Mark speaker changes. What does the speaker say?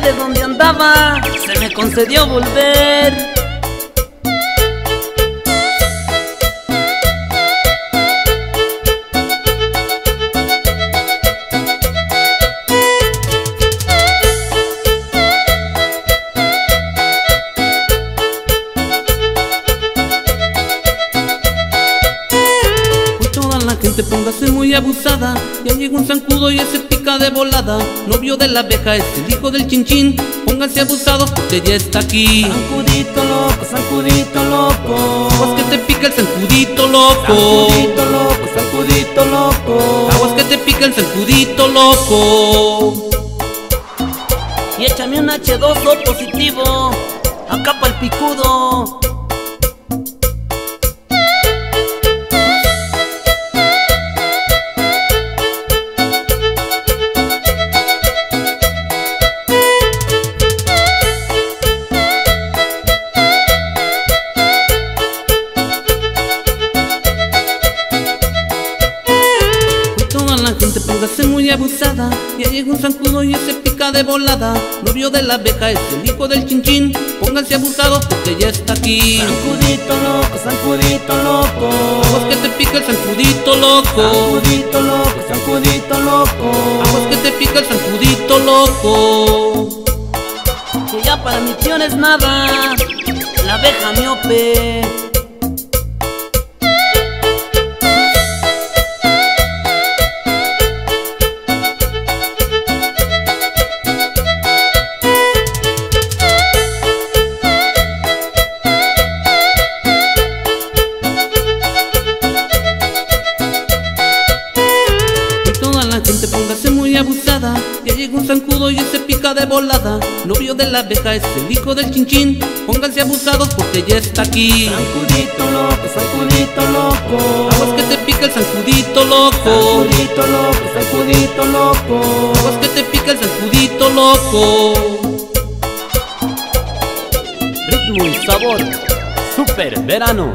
Speaker 1: de dónde andaba, se me concedió volver.
Speaker 2: Gente póngase muy abusada. Ya llegó un zancudo y ese pica de volada. Novio de la abeja es el hijo del chinchín. Pónganse abusados porque ya está aquí.
Speaker 1: Zancudito loco, zancudito loco.
Speaker 2: Aguas que te pica el zancudito loco.
Speaker 1: Zancudito loco, zancudito loco.
Speaker 2: Aguas que te pica el zancudito loco.
Speaker 1: Y échame un H2O positivo Acá el picudo
Speaker 2: gente póngase muy abusada. Ya llegó un zancudo y ese pica de volada. Novio de la abeja es el hijo del chinchín. Pónganse abusados porque ya está aquí.
Speaker 1: Zancudito loco, zancudito loco.
Speaker 2: Aguas que te pica el zancudito loco.
Speaker 1: Zancudito loco, zancudito loco.
Speaker 2: Aguas que te pica el zancudito loco.
Speaker 1: Que ya para misiones nada. La abeja miope
Speaker 2: llegó un zancudo y ese pica de volada. Novio de la abeja es el hijo del chinchín. Pónganse abusados porque ya está aquí.
Speaker 1: Zancudito loco, zancudito loco.
Speaker 2: Aguas que te pica el zancudito loco.
Speaker 1: Zancudito loco, zancudito loco.
Speaker 2: Aguas que te pica el zancudito loco.
Speaker 3: Ritmo y sabor Super verano